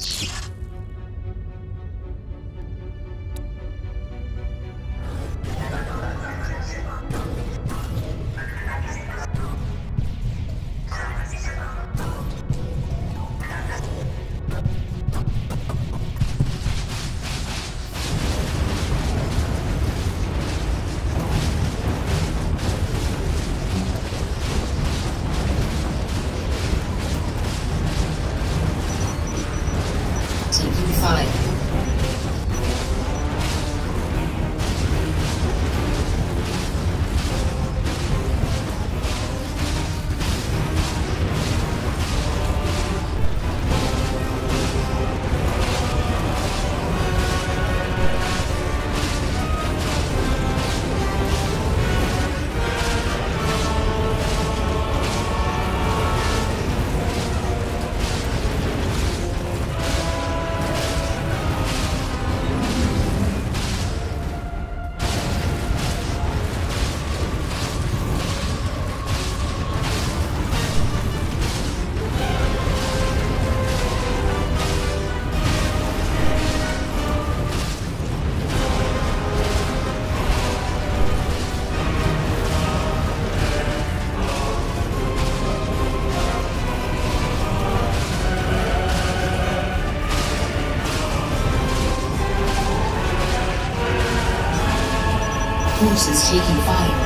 Taking fire. Forces taking fire.